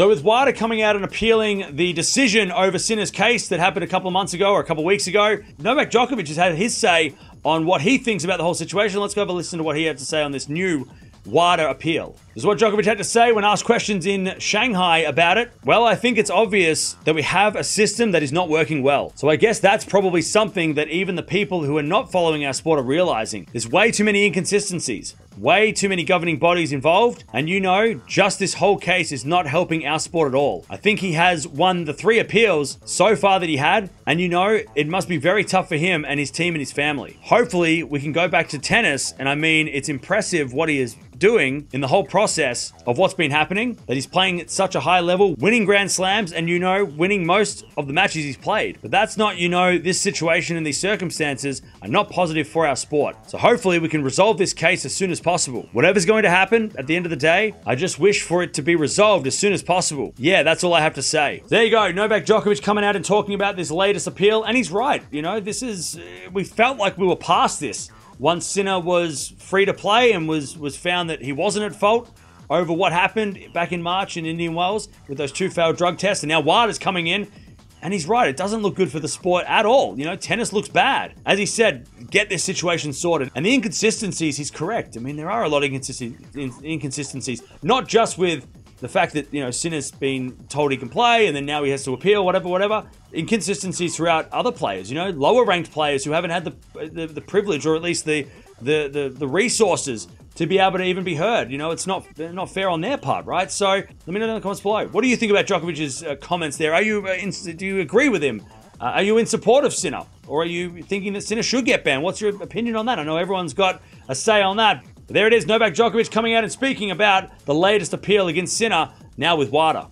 So, with WADA coming out and appealing the decision over Sinner's case that happened a couple of months ago or a couple of weeks ago, Novak Djokovic has had his say on what he thinks about the whole situation. Let's go have a listen to what he had to say on this new WADA appeal. This is what Djokovic had to say when asked questions in Shanghai about it. Well, I think it's obvious that we have a system that is not working well. So I guess that's probably something that even the people who are not following our sport are realizing. There's way too many inconsistencies, way too many governing bodies involved, and you know, just this whole case is not helping our sport at all. I think he has won the three appeals so far that he had, and you know, it must be very tough for him and his team and his family. Hopefully, we can go back to tennis, and I mean, it's impressive what he is doing in the whole process of what's been happening, that he's playing at such a high level, winning Grand Slams, and you know, winning most of the matches he's played. But that's not, you know, this situation and these circumstances are not positive for our sport. So hopefully we can resolve this case as soon as possible. Whatever's going to happen at the end of the day, I just wish for it to be resolved as soon as possible. Yeah, that's all I have to say. There you go, Novak Djokovic coming out and talking about this latest appeal, and he's right. You know, this is, we felt like we were past this once Sinner was free to play and was was found that he wasn't at fault over what happened back in March in Indian Wells with those two failed drug tests, and now WADA is coming in. And he's right, it doesn't look good for the sport at all. You know, tennis looks bad. As he said, get this situation sorted. And the inconsistencies, he's correct. I mean, there are a lot of inconsistencies, not just with the fact that you know Sinner's been told he can play and then now he has to appeal, whatever, whatever. Inconsistencies throughout other players, you know, lower ranked players who haven't had the the, the privilege or at least the, the the the resources to be able to even be heard. You know, it's not not fair on their part, right? So let me know in the comments below. What do you think about Djokovic's uh, comments there? Are you uh, in, do you agree with him? Uh, are you in support of Sinner, or are you thinking that Sinner should get banned? What's your opinion on that? I know everyone's got a say on that. But there it is, Novak Djokovic coming out and speaking about the latest appeal against Sinner, now with WADA.